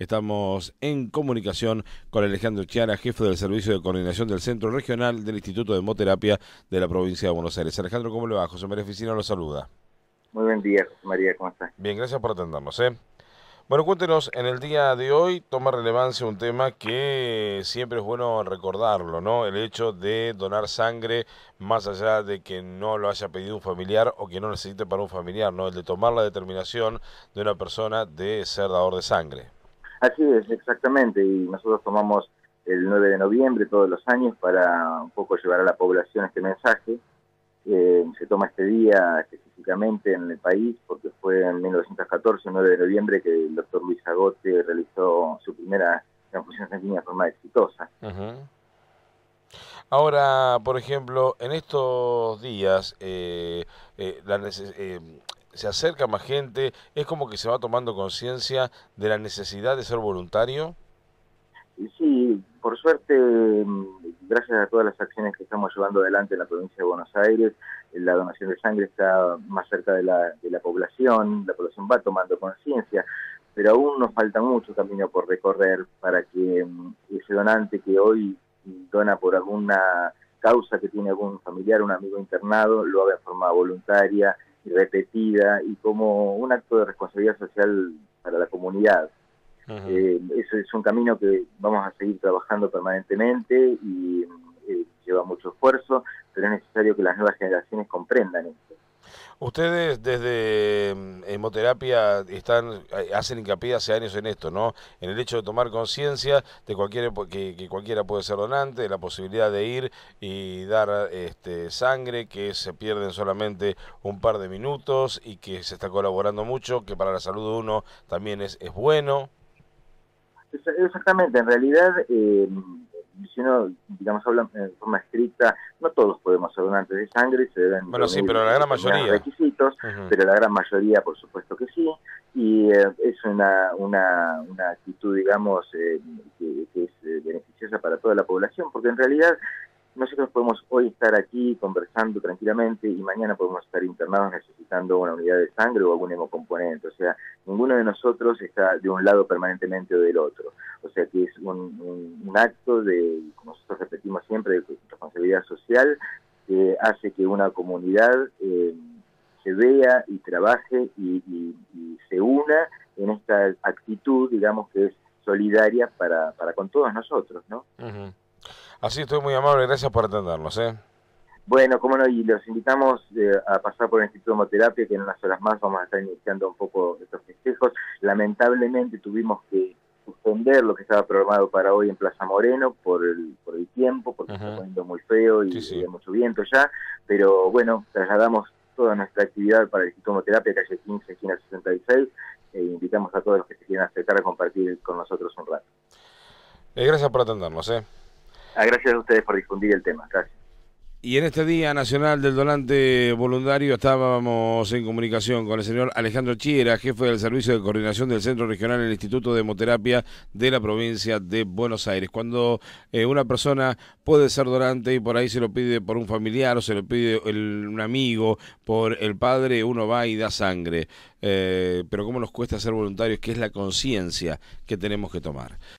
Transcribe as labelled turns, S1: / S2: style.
S1: Estamos en comunicación con Alejandro Chiara, jefe del Servicio de Coordinación del Centro Regional del Instituto de Hemoterapia de la provincia de Buenos Aires. Alejandro, ¿cómo le va? José María Oficina lo saluda.
S2: Muy buen día, José María, ¿cómo estás?
S1: Bien, gracias por atendernos. ¿eh? Bueno, cuéntenos, en el día de hoy toma relevancia un tema que siempre es bueno recordarlo, ¿no? El hecho de donar sangre, más allá de que no lo haya pedido un familiar o que no necesite para un familiar, ¿no? El de tomar la determinación de una persona de ser dador de sangre.
S2: Así es, exactamente, y nosotros tomamos el 9 de noviembre todos los años para un poco llevar a la población este mensaje. Eh, se toma este día específicamente en el país porque fue en 1914, 9 de noviembre, que el doctor Luis Agote realizó su primera transfusión sanguínea de forma exitosa.
S1: Ahora, por ejemplo, en estos días eh, eh, eh, se acerca más gente, es como que se va tomando conciencia de la necesidad de ser voluntario.
S2: Sí, por suerte, mm, gracias a todas las acciones que estamos llevando adelante en la provincia de Buenos Aires, la donación de sangre está más cerca de la, de la población, la población va tomando conciencia, pero aún nos falta mucho camino por recorrer para que mm, ese donante que hoy dona por alguna causa que tiene algún familiar, un amigo internado, lo haga de forma voluntaria repetida y como un acto de responsabilidad social para la comunidad. Eh, eso es un camino que vamos a seguir trabajando permanentemente y eh, lleva mucho esfuerzo, pero es necesario que las nuevas generaciones comprendan esto.
S1: Ustedes desde mm, hemoterapia están eh, hacen hincapié hace años en esto, ¿no? En el hecho de tomar conciencia de cualquier que, que, cualquiera puede ser donante, la posibilidad de ir y dar este, sangre, que se pierden solamente un par de minutos y que se está colaborando mucho, que para la salud de uno también es, es bueno.
S2: Exactamente, en realidad, eh, si uno, digamos, habla en forma estricta, no todos podemos ser donantes de sangre, se deben
S1: bueno, sí, pero la gran mayoría.
S2: requisitos, pero la gran mayoría, por supuesto que sí, y eh, es una, una, una actitud, digamos, eh, que, que, es eh, beneficiosa para toda la población, porque en realidad nosotros podemos hoy estar aquí conversando tranquilamente y mañana podemos estar internados necesitando una unidad de sangre o algún hemocomponente. O sea, ninguno de nosotros está de un lado permanentemente o del otro. O sea que es un, acto de, como nosotros repetimos siempre, de responsabilidad social que hace que una comunidad eh, se vea y trabaje y, se una en esta actitud, digamos, que es solidaria para, para con todos nosotros, ¿no?
S1: Así estoy muy amable, gracias por atendernos. ¿eh?
S2: Bueno, cómo no, y los invitamos eh, a pasar por el Instituto de Homoterapia, que en unas horas más vamos a estar iniciando un poco estos festejos. Lamentablemente tuvimos que suspender lo que estaba programado para hoy en Plaza Moreno por el, por el tiempo, porque está poniendo muy feo y hay mucho viento ya, pero bueno, trasladamos toda nuestra actividad para el Instituto de Homoterapia, calle 15, esquina 66, e invitamos a todos los que se quieran acercar a compartir con nosotros un rato.
S1: Eh, gracias por atendernos. ¿eh?
S2: Ah, gracias a ustedes por difundir el tema. Gracias.
S1: Y en este Día Nacional del Donante Voluntario estábamos en comunicación con el señor Alejandro Chiera, jefe del Servicio de Coordinación del Centro Regional del Instituto de Hemoterapia de la provincia de Buenos Aires. Cuando eh, una persona puede ser donante y por ahí se lo pide por un familiar o se lo pide un amigo, por el padre, uno va y da sangre. Eh, pero cómo nos cuesta ser voluntarios, que es la conciencia que tenemos que tomar.